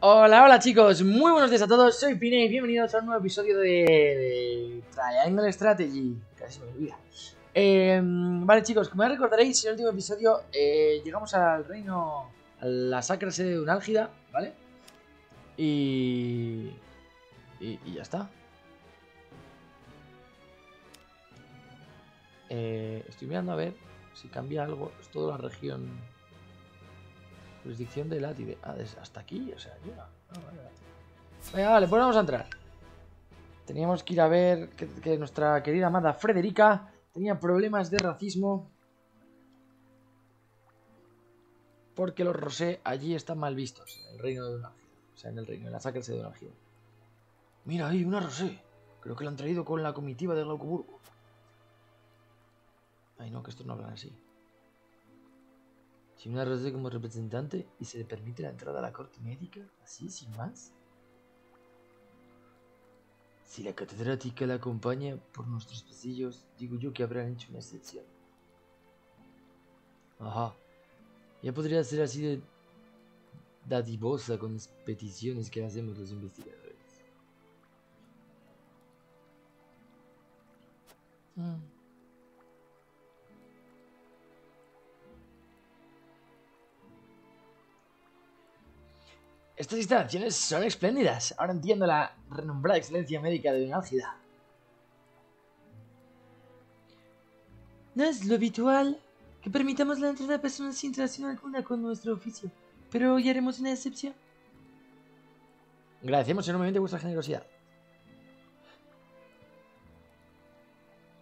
Hola, hola chicos, muy buenos días a todos, soy Pine y bienvenidos a un nuevo episodio de, de Triangle Strategy. Casi me olvida. Eh, vale chicos, como ya recordaréis, en el último episodio eh, llegamos al reino, a la sacra sede de un álgida, ¿vale? Y, y... y ya está. Eh, estoy mirando a ver si cambia algo. Es toda la región. Jurisdicción de Latide. Ah, hasta aquí, o sea, llega. Ah, vale, vale. Venga, vale, pues vamos a entrar. Teníamos que ir a ver que, nuestra querida amada Frederica tenía problemas de racismo. Porque los rosé allí están mal vistos. En el reino de Donalgio. O sea, en el reino, en la sacra de Donalgio. Mira ahí, una rosé. Creo que la han traído con la comitiva de Glaucoburgo. Ay, no, que estos no hablan así. Si una rosé como representante y se le permite la entrada a la corte médica, así, sin más. Si la catedrática la acompaña por nuestros pasillos, digo yo que habrán hecho una excepción. Ajá. Ya podría ser así de dadivosa con las peticiones que hacemos los investigadores. Mm. Estas instalaciones son espléndidas. Ahora entiendo la renombrada excelencia médica de Álgida. No es lo habitual que permitamos la entrada a personas sin relación alguna con nuestro oficio, pero hoy haremos una excepción. Agradecemos enormemente vuestra generosidad.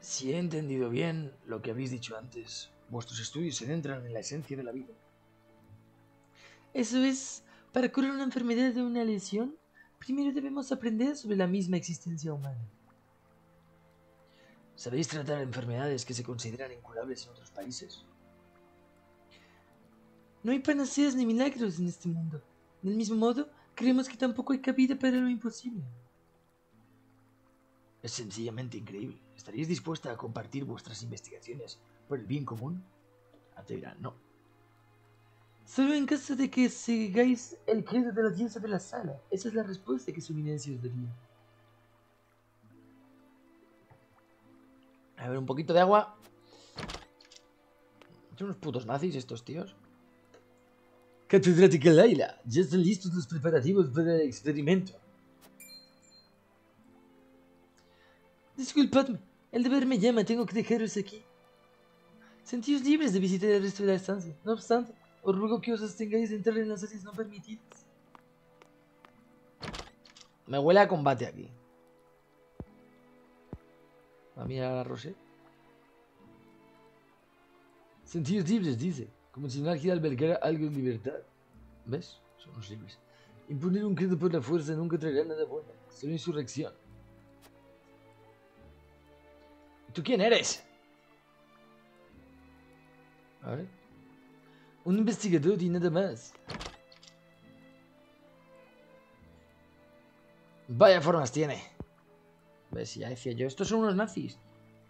Si he entendido bien lo que habéis dicho antes, vuestros estudios se centran en la esencia de la vida. Eso es para curar una enfermedad o una lesión, primero debemos aprender sobre la misma existencia humana. ¿Sabéis tratar enfermedades que se consideran incurables en otros países? No hay panaceas ni milagros en este mundo. Del mismo modo, creemos que tampoco hay cabida para lo imposible. Es sencillamente increíble. ¿Estaríais dispuesta a compartir vuestras investigaciones por el bien común? Te dirán, no. Solo en caso de que sigáis el credo de la diosa de la sala. Esa es la respuesta que su eminencia os daría. A ver, un poquito de agua. Son unos putos nazis estos tíos. Catedrática Laila, ya están listos los preparativos para el experimento. Disculpadme, el deber me llama, tengo que dejaros aquí. Sentíos libres de visitar el resto de la estancia. No obstante, os ruego que os abstengáis de entrar en las áreas no permitidas. Me huele a combate aquí. A mirar a Rosé. Sentidos libres, dice. Como si Nárgida albergara algo en libertad. ¿Ves? Son los libres. Imponer un credo por la fuerza nunca traerá nada bueno. Solo insurrección. ¿Tú quién eres? A ver. Un investigador y nada más. Vaya formas tiene. ¿Ves? Ya decía yo, estos son unos nazis.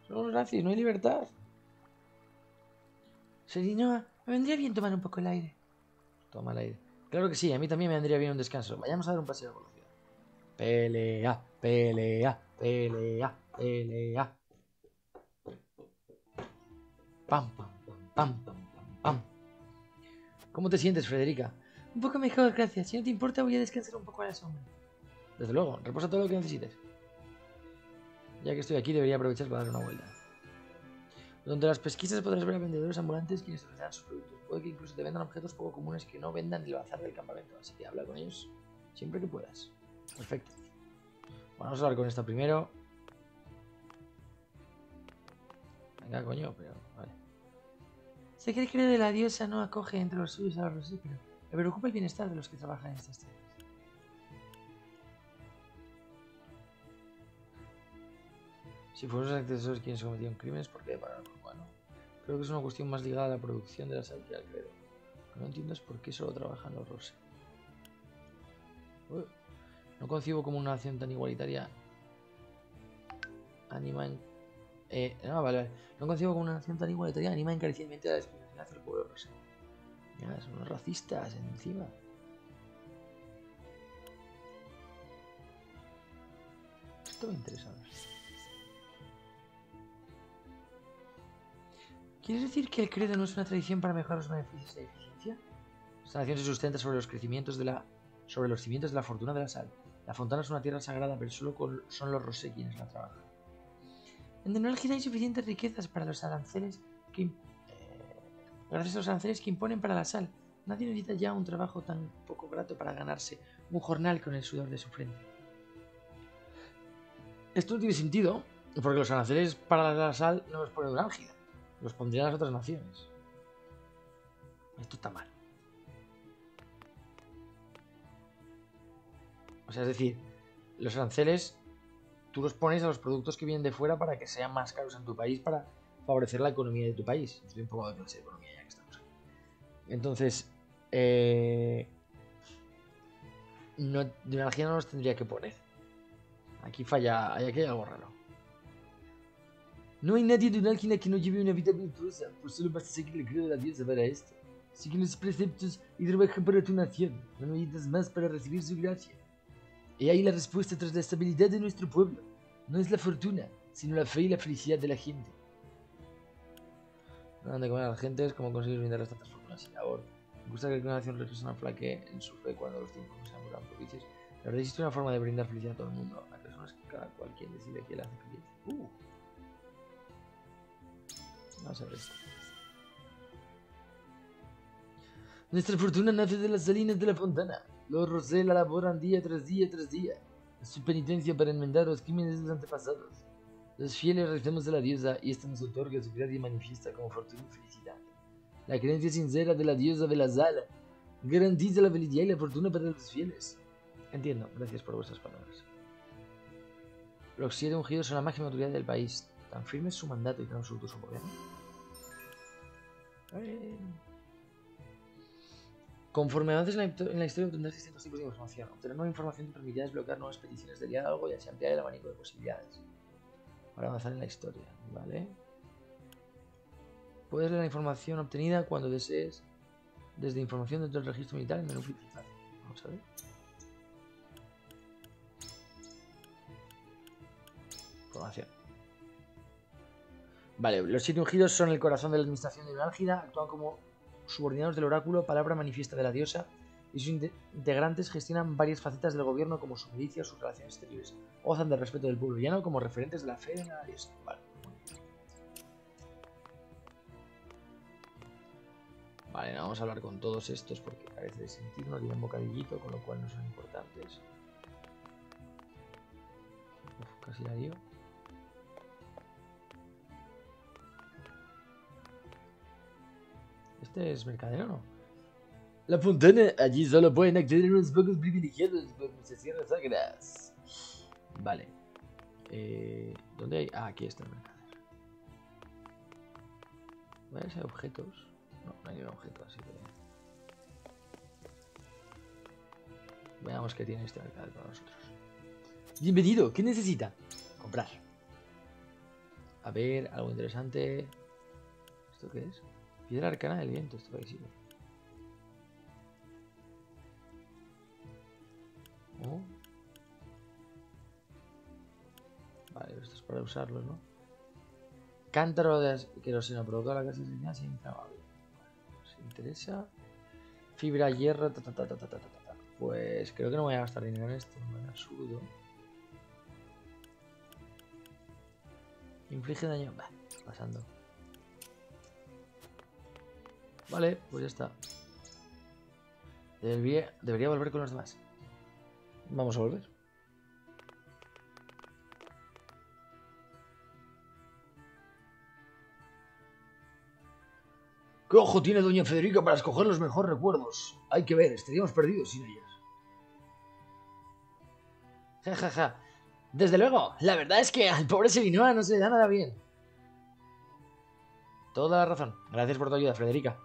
Son unos nazis, no hay libertad. Serinoa, me vendría bien tomar un poco el aire. Toma el aire. Claro que sí, a mí también me vendría bien un descanso. Vayamos a dar un paseo por la ciudad. Pelea, pelea, pelea, pelea. Pam, pam, pam, pam, pam, pam. ¿Cómo te sientes, Frederica? Un poco mejor, gracias. Si no te importa, voy a descansar un poco a la sombra. Desde luego, reposa todo lo que necesites. Ya que estoy aquí, debería aprovechar para dar una vuelta. Durante las pesquisas podrás ver a vendedores ambulantes quienes ofrecerán sus productos. Puede que incluso te vendan objetos poco comunes que no vendan en el bazar del campamento, así que habla con ellos siempre que puedas. Perfecto. Bueno, vamos a hablar con esta primero. Venga, coño, pero vale. Sé que el credo de la diosa no acoge entre los suyos a los pero me preocupa el bienestar de los que trabajan en estas tierras. Si fueron los accesorios quienes cometieron crímenes, ¿por qué parar? Bueno, creo que es una cuestión más ligada a la producción de la sal que al credo. Lo que no entiendo es por qué solo trabajan los rosé. No concibo como una nación tan igualitaria anima en... Eh, no, vale, vale. No consigo con una cierta lengua editorial anima encarecidamente a la discriminación hacia el pueblo ruso. Ya, son unos racistas encima. Esto me interesa. ¿Quieres decir que el credo no es una tradición para mejorar los beneficios de la eficiencia? Esta nación se sustenta sobre los crecimientos de la, sobre los cimientos de la fortuna de la sal. La fontana es una tierra sagrada, pero solo son los rosé quienes la trabajan. En Denolgida hay suficientes riquezas para los aranceles que... Eh, gracias a los aranceles que imponen para la sal. Nadie necesita ya un trabajo tan poco grato para ganarse un jornal con el sudor de su frente. Esto no tiene sentido, porque los aranceles para la sal no los pone Denolgida. Los pondrían las otras naciones. Esto está mal. O sea, es decir, los aranceles tú los pones a los productos que vienen de fuera para que sean más caros en tu país para favorecer la economía de tu país. Estoy un poco de clase de economía ya que estamos aquí. Entonces, eh, no, de energía no los tendría que poner. Aquí falla, aquí hay algo raro. No hay nadie de una que no lleve una vida virtuosa, por solo basta seguir el credo de la diosa para esto. Sigue los preceptos y trabaja para tu nación. No necesitas más para recibir su gracia. Y ahí la respuesta tras la estabilidad de nuestro pueblo. No es la fortuna, sino la fe y la felicidad de la gente. No de comer a la gente es como conseguir brindar tantas fortunas y labor. Me gusta que una nación religiosa no flaque en su fe cuando los tiempos sean muy propicios. La verdad existe una forma de brindar felicidad a todo el mundo. Hay personas que cada cual quien decide que le hace feliz. Uh. Vamos a ver esto. Nuestra fortuna nace de las salinas de la fontana. Los Rosé la elaboran día tras día tras día. Su penitencia para enmendar los crímenes de sus antepasados. Los fieles rezamos a la diosa y esta nos otorga su gracia manifiesta como fortuna y felicidad. La creencia sincera de la diosa de la sala garantiza la felicidad y la fortuna para los fieles. Entiendo, gracias por vuestras palabras. Los siete ungidos son la máxima autoridad del país. Tan firme es su mandato y tan absoluto su poder. Conforme avances en la, historia obtendrás distintos tipos de información. Obtener nueva información te permitirá desbloquear nuevas peticiones de diálogo y así ampliar el abanico de posibilidades. Para avanzar en la historia, ¿vale? Puedes leer la información obtenida cuando desees desde información dentro del registro militar en menú principal. Vamos a ver. Información. Vale, los siete ungidos son el corazón de la administración de Álgida, actúan como subordinados del oráculo, palabra manifiesta de la diosa, y sus integrantes gestionan varias facetas del gobierno como su milicia o sus relaciones exteriores. Gozan del respeto del pueblo llano como referentes de la fe de la diosa. Vale. Vale, vamos a hablar con todos estos porque parece de sentirnos y un bocadillito, con lo cual no son importantes. Casi la dio. Este es mercadero, ¿no? La fontana, allí solo pueden acceder unos pocos privilegiados por tierras sagras. Vale. Eh, ¿Dónde hay? Ah, aquí está el mercadero. ¿Vale? ¿Hay objetos? No, no hay un objeto, así que... Veamos qué tiene este mercado para nosotros. Bienvenido, ¿qué necesita? Comprar. A ver, algo interesante. ¿Esto qué es? Piedra arcana del viento, esto parecido. Oh. Vale, esto es para usarlo, ¿no? Cántaro de queroseno provoca la casa de sin inflamable. Si interesa. Fibra, hierro, ta, ta, ta, ta, ta, ta, ta, Pues creo que no voy a gastar dinero en esto, me absurdo. Inflige daño. Bah, pasando. Vale, pues ya está. Debería, volver con los demás. Vamos a volver. ¿Qué ojo tiene doña Federica para escoger los mejores recuerdos? Hay que ver, estaríamos perdidos sin ellas. Ja, ja, ja. Desde luego, la verdad es que al pobre Sevinoa no se le da nada bien. Toda la razón. Gracias por tu ayuda, Federica.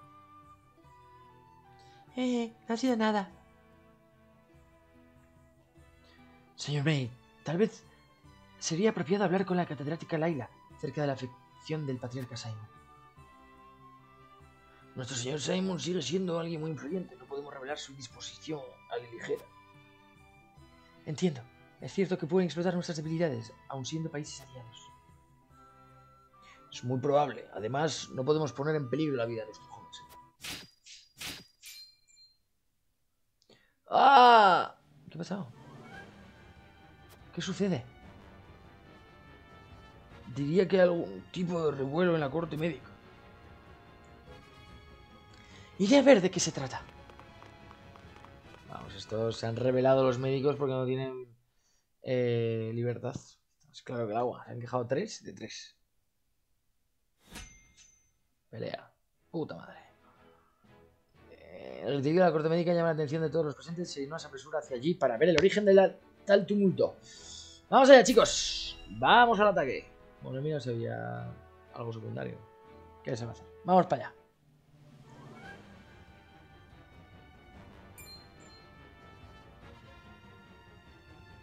Eh, no ha sido nada. Señor May, tal vez sería apropiado hablar con la catedrática Laila cerca de la afección del patriarca Simon. Nuestro señor Simon sigue siendo alguien muy influyente. No podemos revelar su disposición a la ligera. Entiendo. Es cierto que pueden explotar nuestras debilidades, aun siendo países aliados. Es muy probable. Además, no podemos poner en peligro la vida de nuestros ¡Ah! ¿Qué ha pasado? ¿Qué sucede? Diría que hay algún tipo de revuelo en la corte médica. Iré a ver de qué se trata. Vamos, estos se han revelado los médicos porque no tienen eh, libertad. Es claro que el agua. Se han quejado tres de tres. Pelea. Puta madre. El retiro de la corte médica llama la atención de todos los presentes y no se apresura hacia allí para ver el origen del tal tumulto. Vamos allá, chicos. Vamos al ataque. Bueno, mira, se veía algo secundario. ¿Qué se va a hacer? Vamos para allá.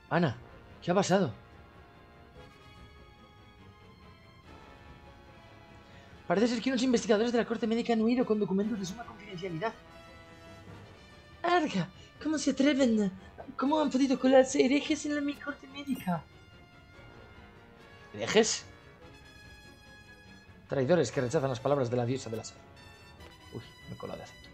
Ana, ¿qué ha pasado? Parece ser que unos investigadores de la corte médica han huido con documentos de suma confidencialidad. Arga, ¿cómo se atreven? ¿Cómo han podido colarse herejes en la mi corte médica? ¿Herejes? Traidores que rechazan las palabras de la diosa de la salud. Uy, me he colado de acento.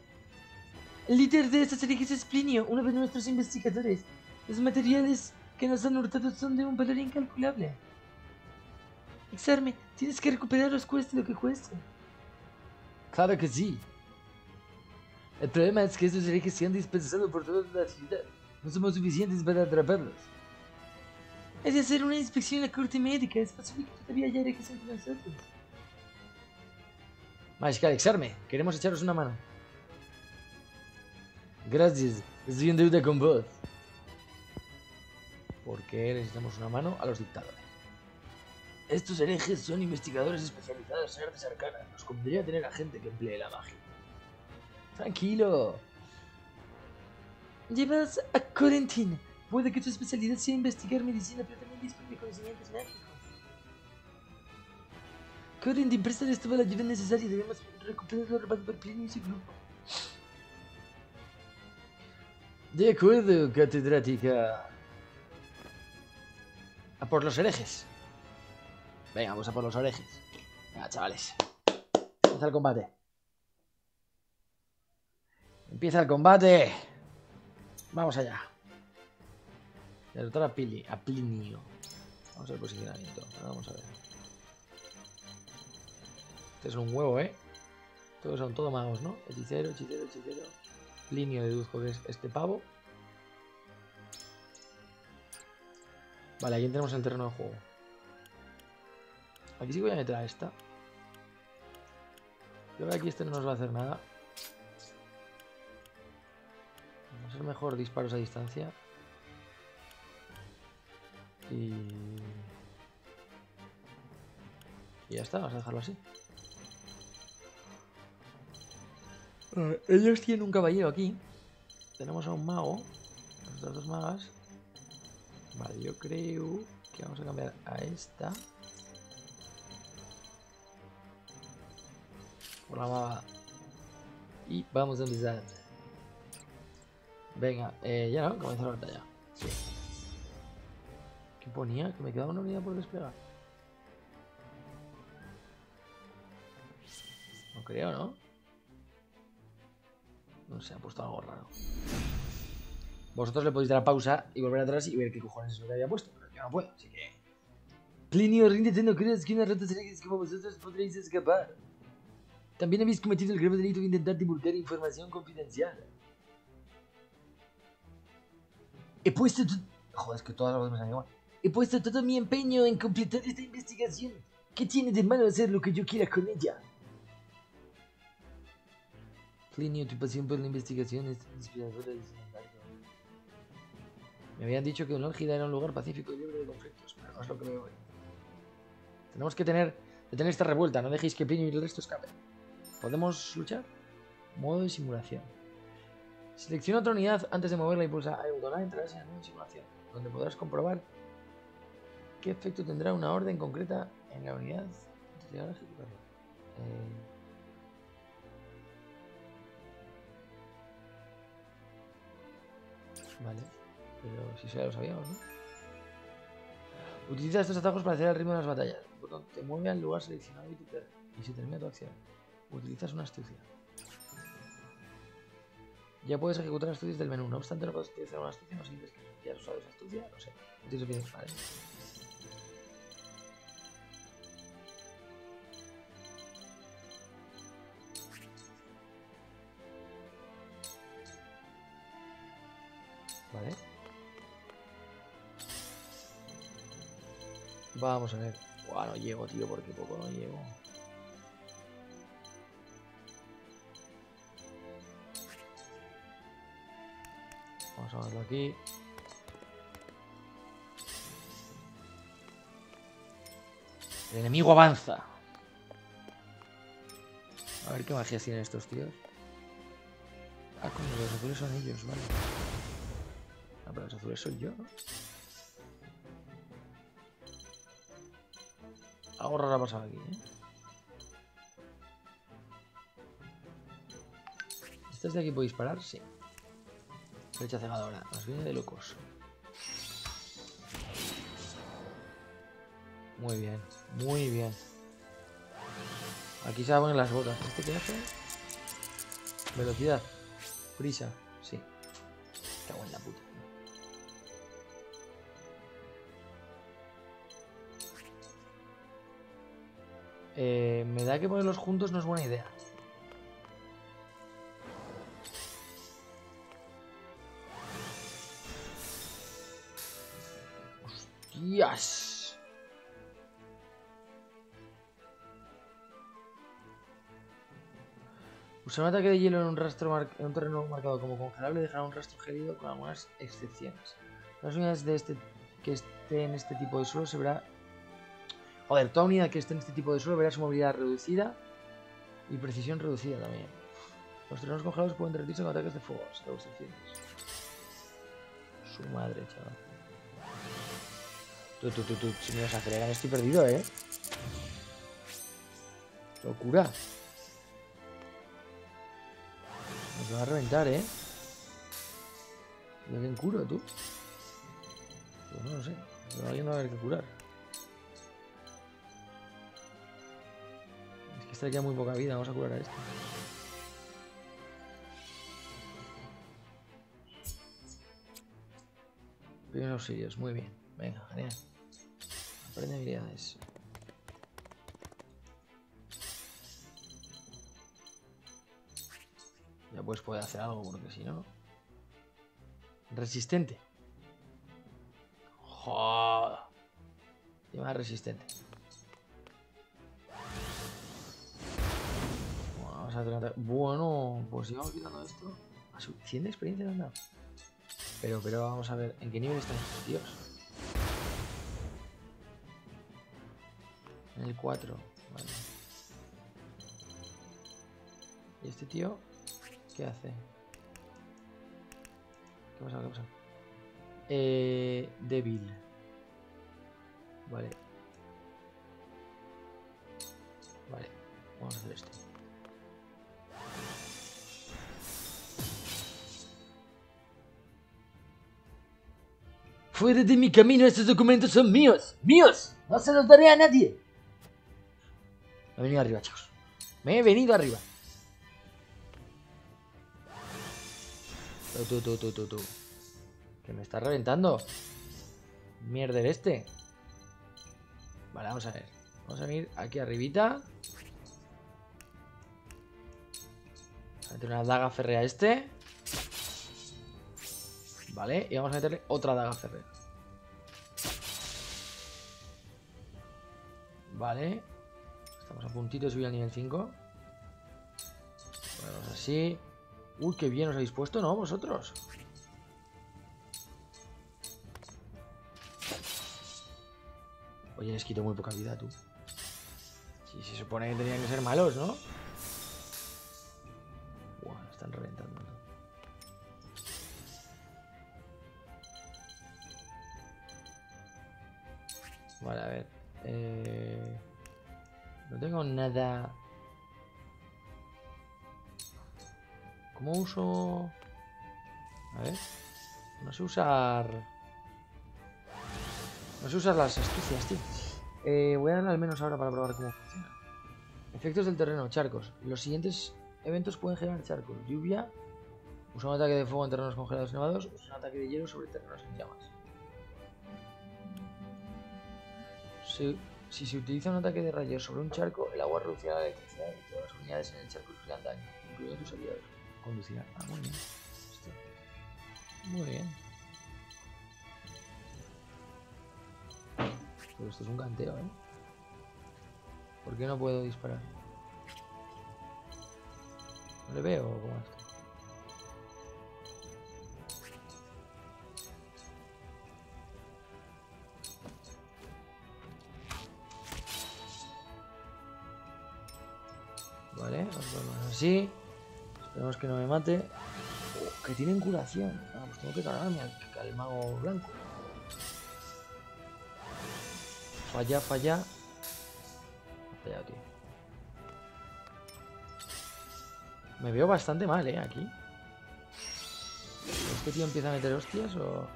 El líder de estos herejes es Plinio, uno de nuestros investigadores. Los materiales que nos han hurtado son de un valor incalculable. Exarme, tienes que recuperarlos cueste lo que cueste. Claro que sí. El problema es que estos herejes se han dispersado por toda la ciudad. No somos suficientes para atraparlos. Es de hacer una inspección en la corte médica. Es posible que todavía haya herejes entre nosotros. Magiscal Exarme, queremos echaros una mano. Gracias, estoy en deuda con vos. ¿Por qué necesitamos una mano a los dictadores? Estos herejes son investigadores especializados en artes arcanas. Nos convendría tener a gente que emplee la magia. Tranquilo. Llevas a Corentin. Puede que tu especialidad sea investigar medicina, pero también dispone de conocimientos mágicos. Corentin, presta toda la ayuda necesaria. Debemos recuperar lo robado por Plinio y su grupo. De acuerdo, catedrática. A por los herejes. Venga, vamos a por los herejes. Venga, chavales. Empieza el combate. Empieza el combate. Vamos allá. Derrotar a Pili, a Plinio. Vamos al posicionamiento. Vamos a ver. Este es un huevo, ¿eh? Todos son todo magos, ¿no? Hechicero, hechicero, hechicero. Plinio deduzco que es este pavo. Vale, aquí tenemos el terreno de juego. Aquí sí voy a meter a esta. Creo que aquí este no nos va a hacer nada. Mejor disparos a distancia. Y... Ya está, vamos a dejarlo así. ellos tienen un caballero aquí. Tenemos a un mago. Las dos magas. Vale, yo creo que vamos a cambiar a esta. Por la maga. Y vamos a empezar. Venga, eh, ya no, comenzar la batalla. ¿Qué ponía? Que me quedaba una unidad por desplegar. No creo, ¿no? No sé, ha puesto algo raro. Vosotros le podéis dar a pausa y volver atrás y ver qué cojones es lo que había puesto, pero yo no puedo, así que... Plinio, ríndete, no creas que una rata herejes como vosotros podréis escapar. También habéis cometido el grave delito de intentar divulgar información confidencial. He puesto... Joder, es que todas las me igual. He puesto todo mi empeño en completar esta investigación. ¿Qué tiene de malo hacer lo que yo quiera con ella? Plinio, tu pasión por la investigación es inspiradora y sin embargo. Me habían dicho que Longida era un lugar pacífico y libre de conflictos, pero no es lo que veo hoy. Tenemos que tener, detener esta revuelta, no dejéis que Plinio y el resto escapen. ¿Podemos luchar? Modo de simulación. Selecciona otra unidad antes de moverla y pulsa Eudona entrarás en el modo de simulación, donde podrás comprobar qué efecto tendrá una orden concreta en la unidad de a. Eh... Vale, pero si ya lo sabíamos, ¿no? Utiliza estos atajos para hacer el ritmo de las batallas. Botón te mueve al lugar seleccionado y, te- termina tu acción. Utilizas una astucia. Ya puedes ejecutar astucias del menú. No obstante, no puedes utilizar una astucia. No sé si has usado esa astucia. No sé. Utilizo bien. Vale. Vale. Vamos a ver. Buah, no llego, tío, porque poco no llego. Vamos a verlo aquí. El enemigo avanza. A ver qué magias tienen estos tíos. Ah, coño, los azules son ellos, vale. Ah, pero los azules soy yo. Algo raro ha pasado aquí, ¿eh? ¿Este de aquí puede disparar? Sí. Flecha cegadora. Nos viene de locos. Muy bien, muy bien. Aquí se van a poner las botas. ¿Este qué hace? Velocidad. Prisa. Sí. Cago en la puta. Eh, me da que ponerlos juntos no es buena idea. ¡Hostias! Usar un ataque de hielo en un, rastro en un terreno marcado como congelable dejará un rastro gélido con algunas excepciones. Las unidades de este que esté en este tipo de suelo se verá. Joder, toda unidad que esté en este tipo de suelo verá su movilidad reducida y precisión reducida también. Los terrenos congelados pueden derretirse con ataques de fuego. Su madre, chaval. Tú, tú, tú, tú, si me desaceleran estoy perdido, ¿eh? Locura. Nos va a reventar, ¿eh? ¿Y a quién curo, tú? Pues no lo sé. Pero alguien va a haber que curar. Es que este queda muy poca vida. Vamos a curar a este. Primeros auxilios. Muy bien. Venga, genial. Aprende habilidades. Ya pues puede hacer algo, porque si no... Resistente. Joder. Más resistente. Bueno, vamos a ataque- Bueno, pues si vamos quitando esto... A su 100 de experiencia le han dado. Pero, pero vamos a ver, ¿en qué nivel están estos tíos? El 4, vale. ¿Y este tío qué hace? ¿Qué pasa? ¿Qué pasa? Eh, débil. Vale. Vale, vamos a hacer esto. Fuera de mi camino, estos documentos son míos. ¡Míos! No se los daré a nadie. Me he venido arriba, chicos. Me he venido arriba. Tú, tú, tú, tú, tú. Que me está reventando. Mierder este. Vale, vamos a ver. Vamos a venir aquí arribita. A meter una daga férrea a este. Vale, y vamos a meterle otra daga férrea. Vale. Estamos a puntito de subir al nivel 5. Ponemos así. Uy, qué bien os habéis puesto, ¿no? Vosotros. Oye, les quito muy poca vida, tú. Si se supone que tenían que ser malos, ¿no? Buah, están reventando. Vale, a ver. Eh... No tengo nada... ¿Cómo uso...? A ver. No sé usar... No sé usar las astucias, tío. Eh, voy a darle al menos ahora para probar cómo funciona. Efectos del terreno, charcos. Los siguientes eventos pueden generar charcos. Lluvia, usa un ataque de fuego en terrenos congelados nevados, usa un ataque de hielo sobre terrenos en llamas. Si, si se utiliza un ataque de rayos sobre un charco, el agua reducirá la electricidad y todas las unidades en el charco sufrirán daño, incluidos tus aliados. Conducirá. Ah, muy bien. Muy bien. Pero esto es un canteo, ¿eh? ¿Por qué no puedo disparar? ¿No le veo o cómo es? Así. Esperemos que no me mate. Oh, que tienen curación. Ah, pues tengo que cargarme al, al mago blanco. Falla, falla. Falla, tío. Me veo bastante mal, ¿eh? Aquí. ¿Este tío empieza a meter hostias o...?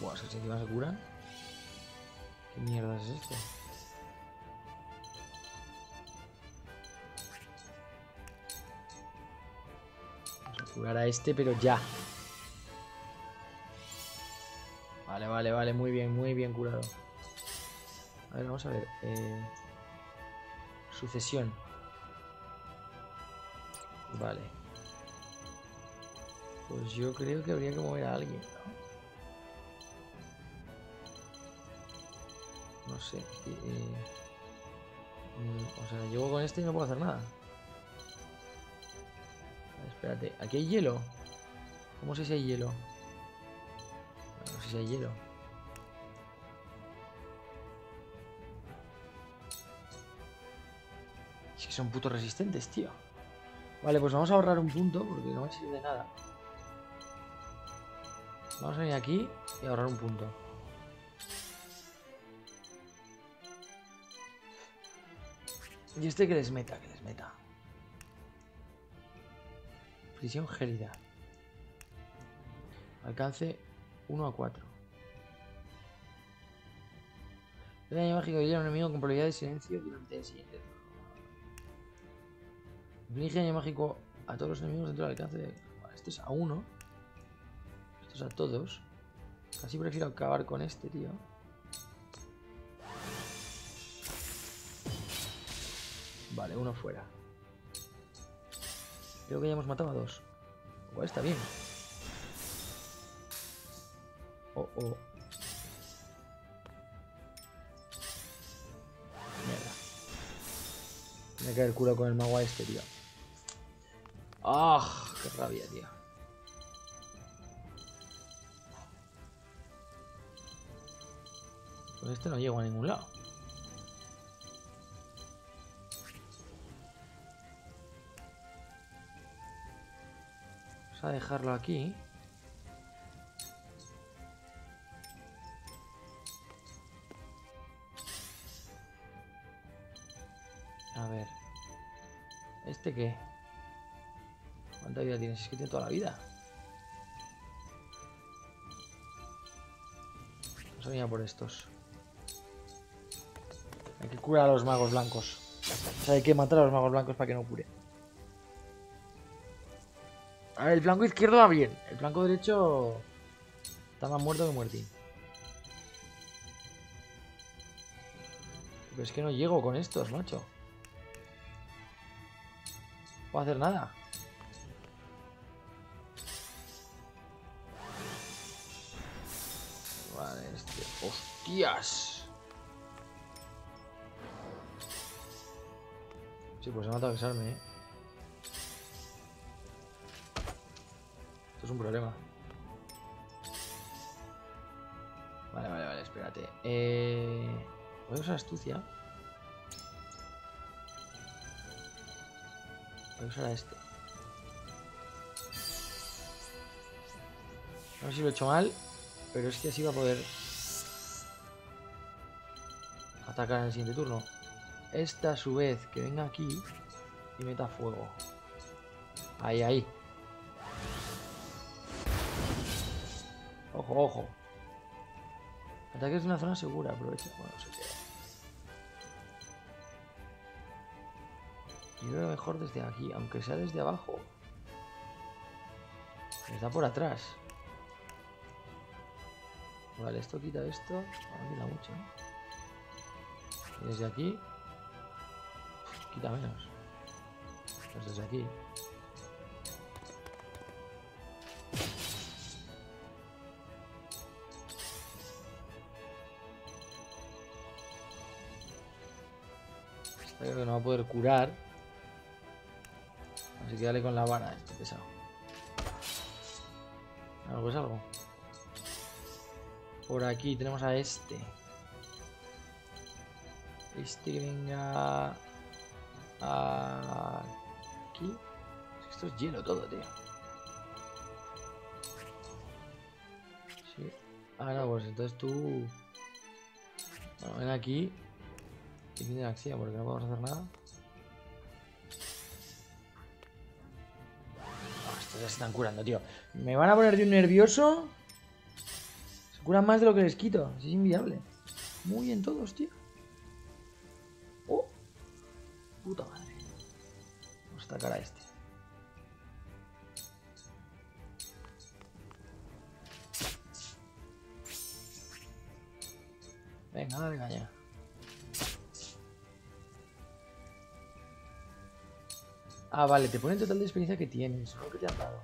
Buah, es que si encima se cura. ¿Qué mierda es esto? Curar a este, pero ya. Vale, vale, vale, muy bien, muy bien curado. A ver, vamos a ver. Eh... Sucesión. Vale. Pues yo creo que habría que mover a alguien, ¿no? No sé. Eh... O sea, llego con este y no puedo hacer nada. Espérate, ¿aquí hay hielo? ¿Cómo sé si hay hielo? No sé si hay hielo. Es que son putos resistentes, tío. Vale, pues vamos a ahorrar un punto porque no me sirve de nada. Vamos a venir aquí y ahorrar un punto. Y este que les meta, que les meta. Prisión gélida. Alcance 1 a 4. El daño mágico de hielo a un enemigo con probabilidad de silencio durante el siguiente turno. Inflige daño mágico a todos los enemigos dentro del alcance de. Este es a uno. Esto es a todos. Casi prefiero acabar con este, tío. Vale, uno fuera. Creo que ya hemos matado a dos. Igual está bien. Oh, oh. Mierda. Me cae el culo con el mago a este, tío. ¡Ah! ¡Qué rabia, tío! Con este no llego a ningún lado. A dejarlo aquí. A ver. ¿Este qué? ¿Cuánta vida tienes? Es que tiene toda la vida. Vamos a venir a por estos. Hay que curar a los magos blancos. O sea, hay que matar a los magos blancos para que no cure. A ver, el flanco izquierdo va bien. El flanco derecho está más muerto que muertín. Pero es que no llego con estos, macho. No puedo hacer nada. Vale, este... ¡Hostias! Sí, pues he matado a besarme, eh. Esto es un problema. Vale, vale, vale, espérate. Eh... Voy a usar astucia. Voy a usar a este. No sé si lo he hecho mal, pero es que así va a poder atacar en el siguiente turno. Esta a su vez que venga aquí y meta fuego. Ahí, ahí. Ojo, ojo. Ataque es una zona segura, aprovecha. Bueno, se queda. Yo que mejor desde aquí, aunque sea desde abajo. Está por atrás. Vale, esto quita esto. No quita mucho, ¿no? Y desde aquí. Quita menos. Pues desde aquí. Que no va a poder curar. Así que dale con la vara, este pesado. Algo es algo. Por aquí tenemos a este. Este que venga... Aquí. Esto es hielo todo, tío. Sí. Ah, no, pues entonces tú... Bueno, ven aquí. Y tiene acción porque no podemos hacer nada. Oh, estos ya se están curando, tío. Me van a poner de un nervioso. Se curan más de lo que les quito. Es inviable. Muy bien todos, tío. Oh. Puta madre. Vamos a atacar a este. Venga, dale caña. Ah, vale, te pone el total de experiencia que tienes, no que te han dado.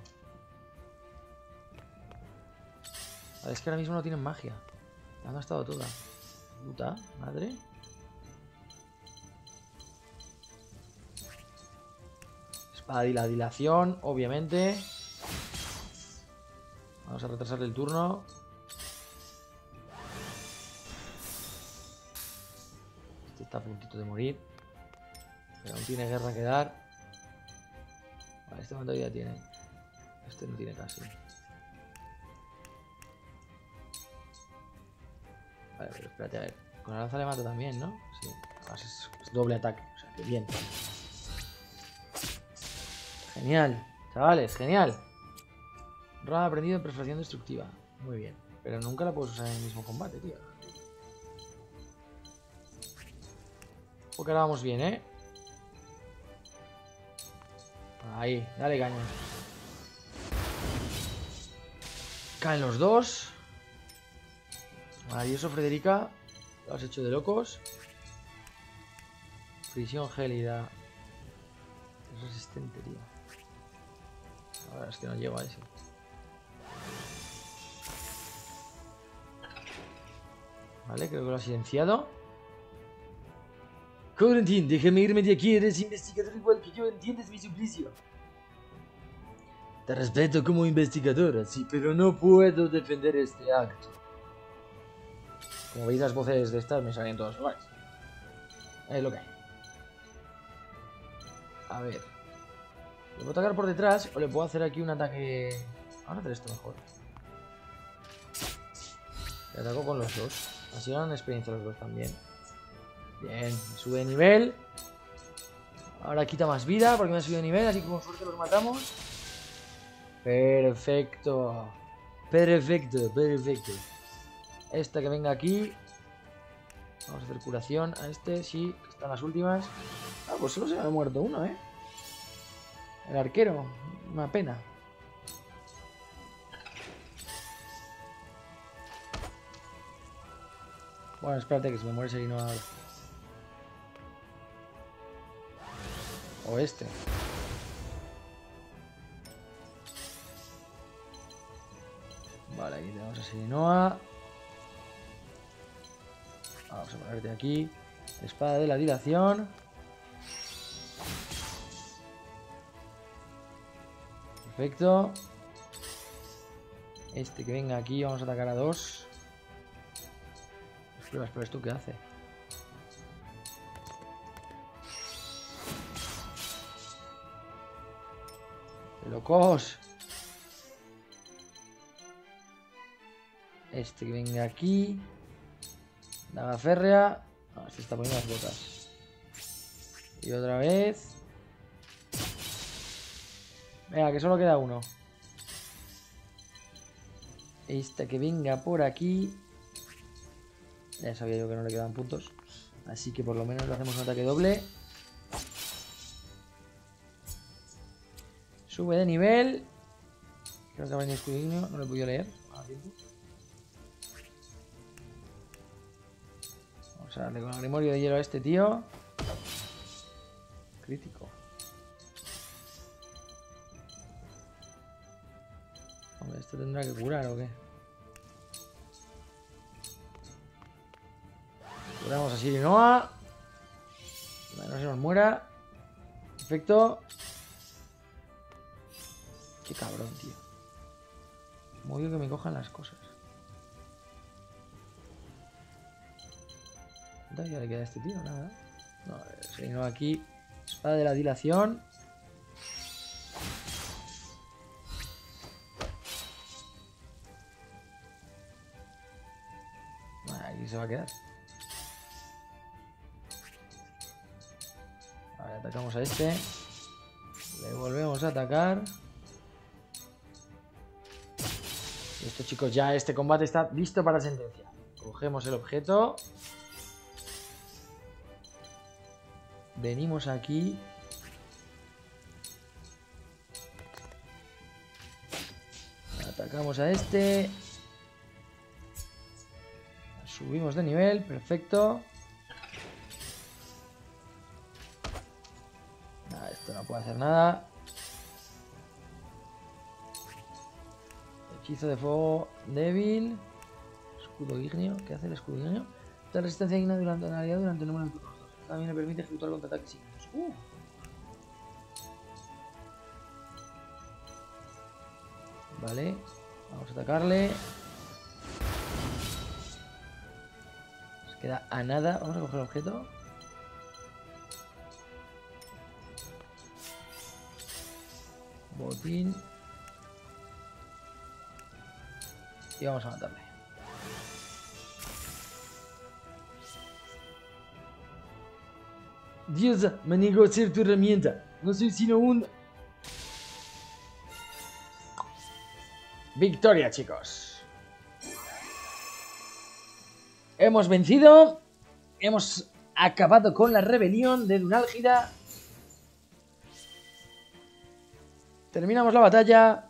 Es que ahora mismo no tienen magia. La han gastado toda. Puta, madre. Espada y la dilación, obviamente. Vamos a retrasar el turno. Este está a puntito de morir. Pero aún tiene guerra que dar. Este momento ya tiene. Este no tiene casi. Vale, pero espérate a ver. Con la lanza le mato también, ¿no? Sí. Además es, doble ataque. O sea, que bien. Genial. Chavales, genial. Rama aprendido en perforación destructiva. Muy bien. Pero nunca la puedes usar en el mismo combate, tío. Porque ahora vamos bien, ¿eh? Ahí, dale caña. Caen los dos. Maravilloso, Frederica. Lo has hecho de locos. Prisión gélida. Es resistente, tío. Ahora es que no llego a ese. Vale, creo que lo ha silenciado. Corentin, déjame irme de aquí, eres investigador igual que yo, entiendes mi suplicio. Te respeto como investigadora, sí, pero no puedo defender este acto. Como veis las voces de estas me salen todas iguales. Es lo que hay. A ver. ¿Le puedo atacar por detrás o le puedo hacer aquí un ataque...? Vamos a hacer esto mejor. Le ataco con los dos. Así ganan experiencia los dos también. Bien, sube de nivel. Ahora quita más vida porque me ha subido de nivel, así que con suerte los matamos. Perfecto. Perfecto, perfecto. Esta que venga aquí. Vamos a hacer curación a este, sí, están las últimas. Ah, pues solo se me ha muerto uno, ¿eh? El arquero, una pena. Bueno, espérate que se me muere ese no O este. Vale, aquí tenemos a Sirinoa. Vamos a ponerte aquí. Espada de la dilación. Perfecto. Este que venga aquí, vamos a atacar a dos. Espera, espera, ¿esto qué hace? ¡Locos! Este que venga aquí. Daga férrea. No, este está poniendo las botas. Y otra vez. Venga, que solo queda uno. Esta que venga por aquí. Ya sabía yo que no le quedan puntos. Así que por lo menos le hacemos un ataque doble. Sube de nivel. Creo que va a venir escudinho. No lo he podido leer. Vamos a darle con el grimorio de hielo a este tío. Crítico. Hombre, ¿esto tendrá que curar o qué? Curamos a Sirinoa. No se nos muera. Perfecto. Cabrón, tío. Muy que me cojan las cosas. ¿Cuánta vida le queda este tío? Nada. No, Sirinoa aquí. Espada de la dilación. Aquí se va a quedar. atacamos a este. Le volvemos a atacar. Listo, chicos, ya este combate está listo para sentencia. Cogemos el objeto. Venimos aquí. Atacamos a este. Subimos de nivel, perfecto. no puede hacer nada. Hechizo de fuego débil. Escudo ígneo. ¿Qué hace el escudo ígneo? Da resistencia ígnea durante la durante el número de turnos. También le permite ejecutar contraataques ígneos. Uh. Vale. Vamos a atacarle. Nos queda a nada. Vamos a coger el objeto. Botín. Y vamos a matarle. Dios, me niego a ser tu herramienta. No soy sino un... Victoria, chicos. Hemos vencido. Hemos acabado con la rebelión de Dunálgida terminamos la batalla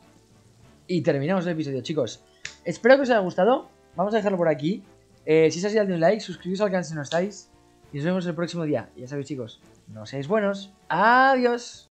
y terminamos el episodio, chicos. Espero que os haya gustado. Vamos a dejarlo por aquí. Eh, si es así, dadle un like, suscribiros al canal si no estáis. Y nos vemos el próximo día. ya sabéis, chicos, no seáis buenos. Adiós.